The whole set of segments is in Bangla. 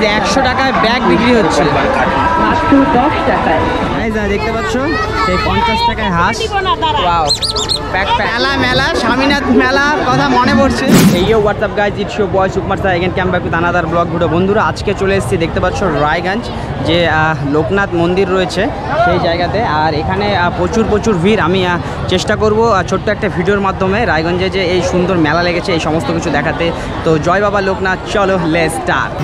গাইজ একশো টাকায় ব্যাগ বিক্রি হচ্ছে। দেখতে পাচ্ছ? সেই পঞ্চাশ টাকায় হাঁস। ওয়াও মেলা মেলা স্বামীনাথ মেলার কথা মনে পড়ছে। এই WhatsApp guys it's you boy Sukumar sir again came back with vlog video বন্ধুরা আজকে চলে এসেছি দেখতে পাচ্ছ রায়গঞ্জ যে লোকনাথ মন্দির রয়েছে সেই জায়গাতে। আর এখানে প্রচুর প্রচুর ভিড়। আমি চেষ্টা করব ছোট্ট একটা ভিডিওর মাধ্যমে রায়গঞ্জে যে এই সুন্দর মেলা লেগেছে এই সমস্ত কিছু দেখাতে। তো জয় বাবা লোকনাথ চলো লে স্টার্ট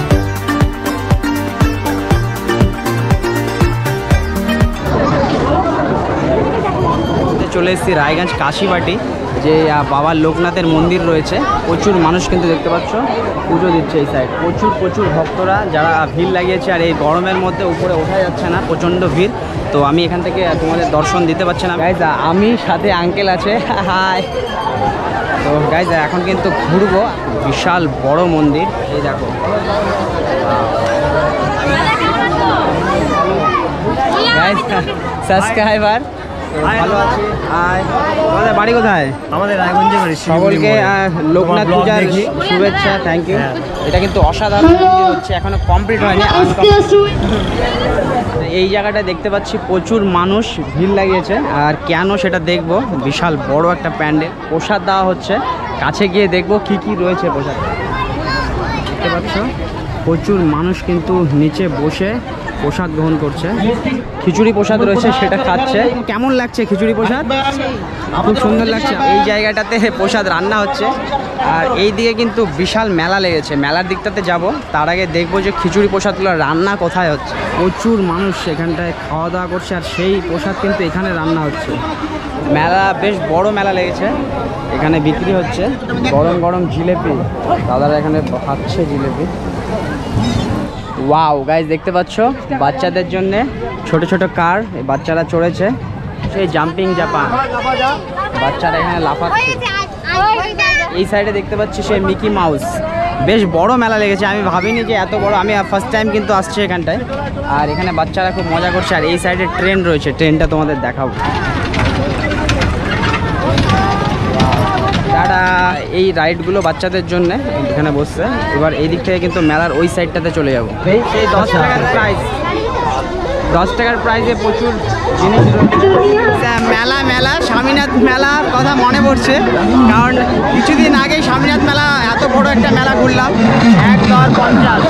চলে এসেছি রায়গঞ্জ কাশিবাটি, যে বাবা লোকনাথের মন্দির রয়েছে। প্রচুর মানুষ কিন্তু দেখতে পাচ্ছ, পুজো দিচ্ছে এই সাইড প্রচুর প্রচুর ভক্তরা যারা ভিড় লাগিয়েছে আর এই গরমের মধ্যে উপরে ওঠা যাচ্ছে না, প্রচণ্ড ভিড়। তো আমি এখান থেকে তোমাদের দর্শন দিতে পারছি না। গাইজ আমি সাথে আঙ্কেল আছে। হাই তো গাইজ এখন কিন্তু ঘুরবো। বিশাল বড় মন্দির। এই দেখো। গাইজ সাবস্ক্রাইবার ভালো আছি। আর তোমাদের বাড়ি কোথায়? আমাদের রায়গঞ্জে বাড়ি সকলকে লোকনাথ পূজার শুভেচ্ছা থ্যাংক ইউ হ্যাঁ। এটা কিন্তু অসাধারণ হচ্ছে এখনও কমপ্লিট হয়নি এই জায়গাটা দেখতে পাচ্ছি প্রচুর মানুষ ভিড় লাগিয়েছে। আর কেন সেটা দেখব? বিশাল বড় একটা প্যান্ডেল। প্রসাদ দেওয়া হচ্ছে। কাছে গিয়ে দেখব কি কি রয়েছে প্রসাদ। দেখতে পাচ্ছ? প্রচুর মানুষ কিন্তু নিচে বসে প্রসাদ গ্রহণ করছে। খিচুড়ি প্রসাদ রয়েছে সেটা খাচ্ছে। কেমন লাগছে খিচুড়ি প্রসাদ? খুব সুন্দর লাগছে। এই জায়গাটাতে প্রসাদ রান্না হচ্ছে। আর এই দিকে কিন্তু বিশাল মেলা লেগেছে। মেলার দিকটাতে যাব। তার আগে দেখব যে খিচুড়ি প্রসাদগুলো রান্না কোথায় হচ্ছে। প্রচুর মানুষ এখানটায় খাওয়া দাওয়া করছে আর সেই প্রসাদ কিন্তু এখানে রান্না হচ্ছে। মেলা বেশ বড় মেলা লেগেছে। এখানে বিক্রি হচ্ছে। গরম গরম জিলেপি। দাদারা এখানে খাচ্ছে জিলেপি। ওয়াও গাইজ দেখতে পাচ্ছ? বাচ্চাদের জন্য ছোট ছোট কার বাচ্চারা চড়েছে। সেই জাম্পিং জাপান বাচ্চারা এখানে লাফাচ্ছে। এই সাইডে দেখতে পাচ্ছি সেই মিকি মাউস বেশ বড় মেলা লেগেছে। আমি ভাবিনি যে এত বড়। আমি ফার্স্ট টাইম কিন্তু আসছি এখানটায়। আর এখানে বাচ্চারা খুব মজা করছে। আর এই সাইডে ট্রেন রয়েছে। ট্রেনটা তোমাদের দেখাবো। তারা এই রাইডগুলো বাচ্চাদের জন্য এখানে বসছে এবার এই দিক থেকে কিন্তু মেলার ওই সাইডটাতে চলে যাব। সেই দশ টাকার প্রাইস দশ টাকার প্রাইসে প্রচুর জিনিস মেলা মেলা স্বামীনাথ মেলা কথা মনে পড়ছে। কারণ কিছুদিন আগে স্বামীনাথ মেলা বড় একটা মেলা ঘুরলাম, এক পঞ্চাশ।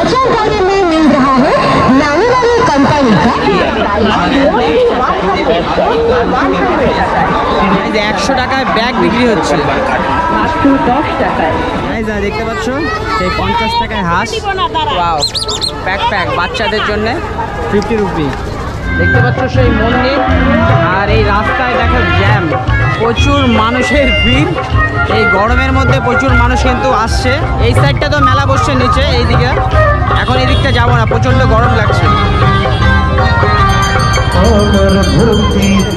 একশো টাকায় ব্যাগ বিক্রি হচ্ছে। দেখতে পাচ্ছ সেই পঞ্চাশ টাকায় হাঁস। প্যাক প্যাক বাচ্চাদের জন্য ফিফটি রুপি দেখতে পাচ্ছ সেই মন্দির, আর প্রচুর মানুষের ভিড়। এই গরমের মধ্যে প্রচুর মানুষ কিন্তু আসছে। এই সাইডটা তো মেলা বসছে নিচে এইদিকে। এখন এই দিকটা যাব না প্রচণ্ড গরম লাগছে।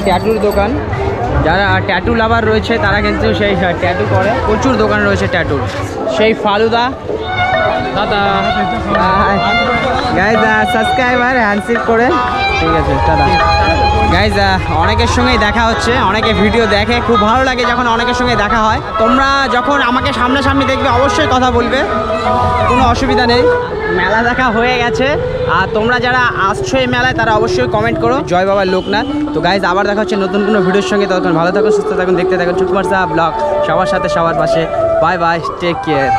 ট্যাটুর দোকান। যারা ট্যাটু লাভার রয়েছে তারা কিন্তু সেই ট্যাটু করে। প্রচুর দোকান রয়েছে ট্যাটুর। সেই ফালুদা। দাদা গাইজ সাবস্ক্রাইবার হ্যান্ডশিপ করে। ঠিক আছে দাদা গাইজ অনেকের সঙ্গেই দেখা হচ্ছে, অনেকে ভিডিও দেখে। খুব ভালো লাগে যখন অনেকের সঙ্গে দেখা হয়। তোমরা যখন আমাকে সামনাসামনি দেখবে, অবশ্যই কথা বলবে। কোনো অসুবিধা নেই। মেলা দেখা হয়ে গেছে। আর তোমরা যারা আসছো এই মেলায়, তারা অবশ্যই কমেন্ট করো। জয় বাবার লোকনাথ। তো গাইজ আবার দেখা হচ্ছে নতুন কোনো ভিডিওর সঙ্গে। তখন ভালো থাকুন সুস্থ থাকুন দেখতে থাকুন সুকুমার সাহা ব্লগ। সবার সাথে, সবার পাশে। Bye bye take care